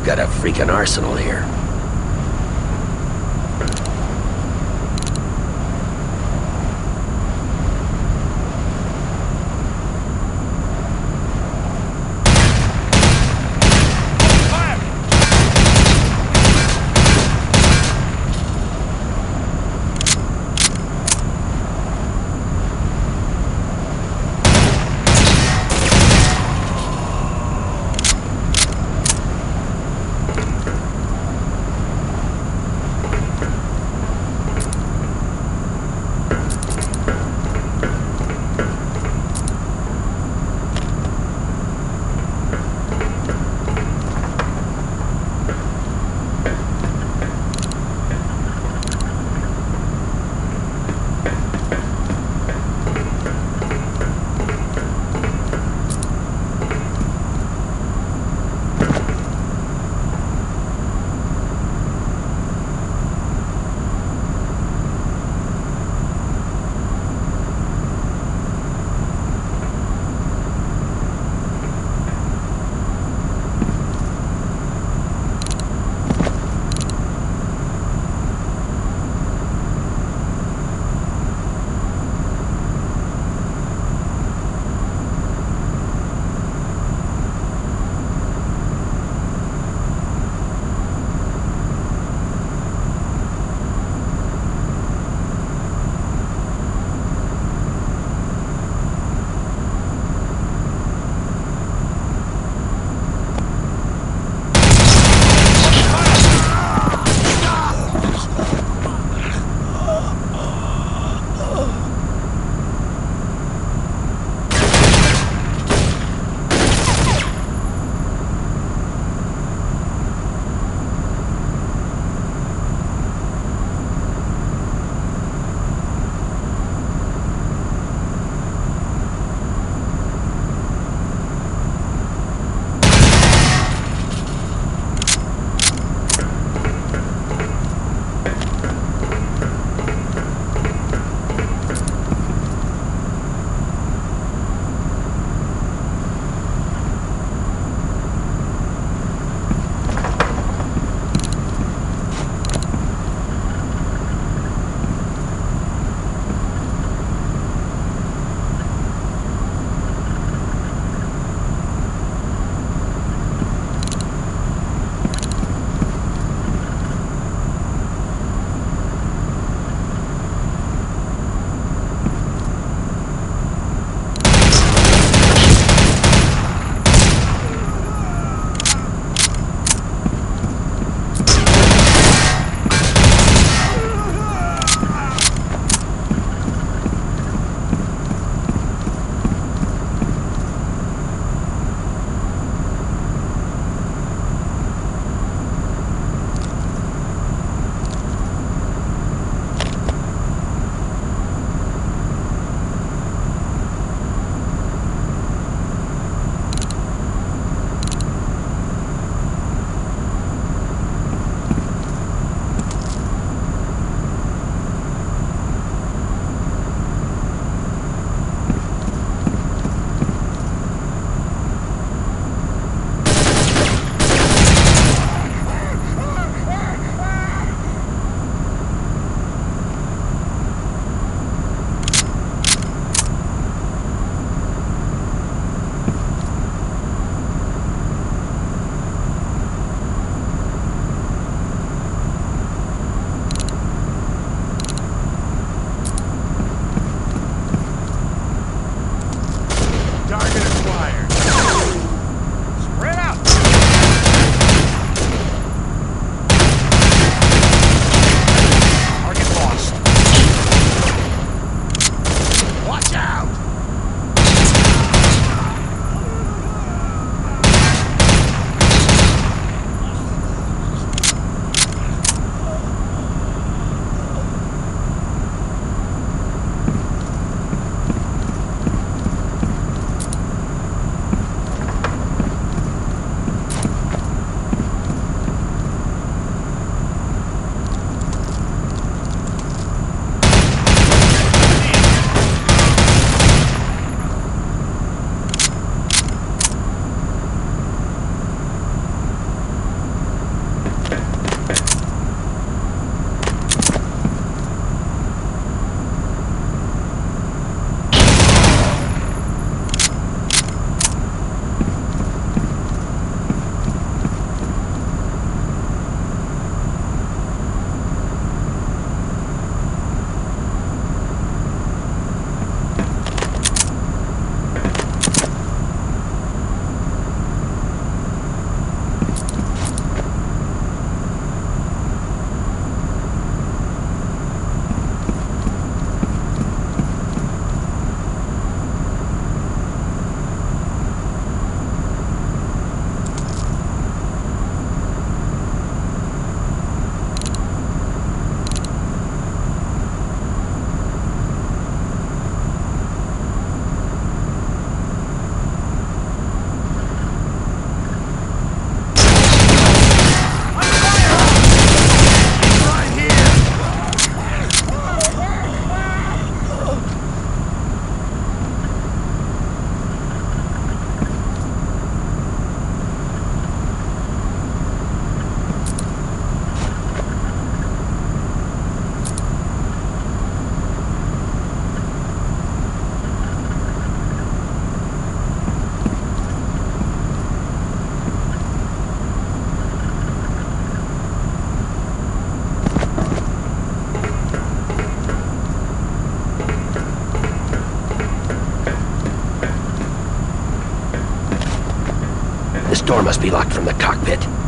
I've got a freaking arsenal here. Door must be locked from the cockpit.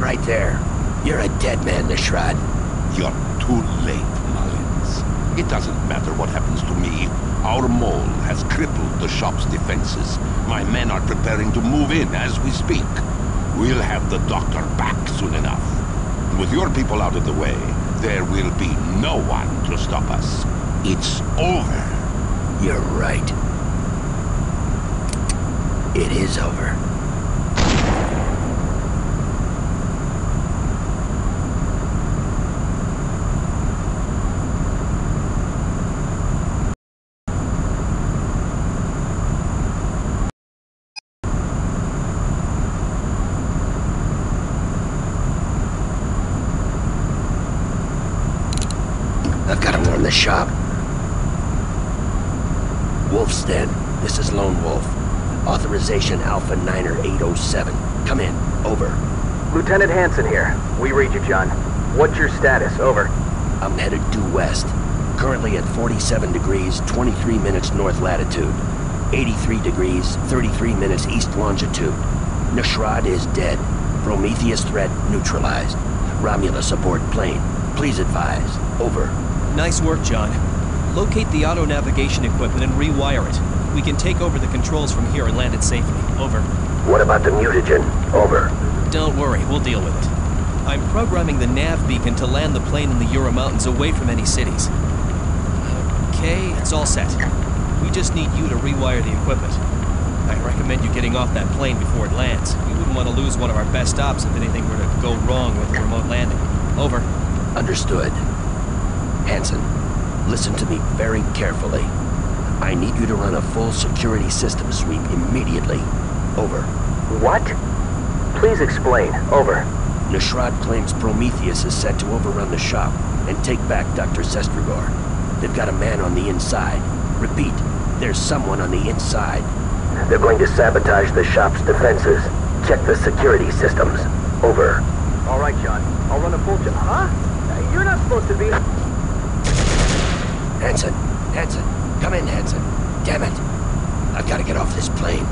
Right there. You're a dead man, Nishrad. You're too late, Mullins. It doesn't matter what happens to me. Our mole has crippled the shop's defenses. My men are preparing to move in as we speak. We'll have the doctor back soon enough. With your people out of the way, there will be no one to stop us. It's over. You're right. It is over. I've got to warn the shop. Wolf's Den. This is Lone Wolf. Authorization Alpha Niner 807. Come in. Over. Lieutenant Hanson here. We read you, John. What's your status? Over. I'm headed due west. Currently at 47 degrees, 23 minutes north latitude. 83 degrees, 33 minutes east longitude. Nishrad is dead. Prometheus threat neutralized. Romulus aboard plane. Please advise. Over. Nice work, John. Locate the auto navigation equipment and rewire it. We can take over the controls from here and land it safely. Over. What about the mutagen? Over. Don't worry, we'll deal with it. I'm programming the nav beacon to land the plane in the Jura Mountains away from any cities. Okay, it's all set. We just need you to rewire the equipment. I recommend you getting off that plane before it lands. We wouldn't want to lose one of our best ops if anything were to go wrong with the remote landing. Over. Understood. Hanson, listen to me very carefully. I need you to run a full security system sweep immediately. Over. What? Please explain. Over. Nishrad claims Prometheus is set to overrun the shop and take back Dr. Sestragor. They've got a man on the inside. Repeat, there's someone on the inside. They're going to sabotage the shop's defenses. Check the security systems. Over. All right, John. I'll run a full job. Huh? You're not supposed to be... Hanson, Hanson, come in, Hanson. Damn it. I've got to get off this plane.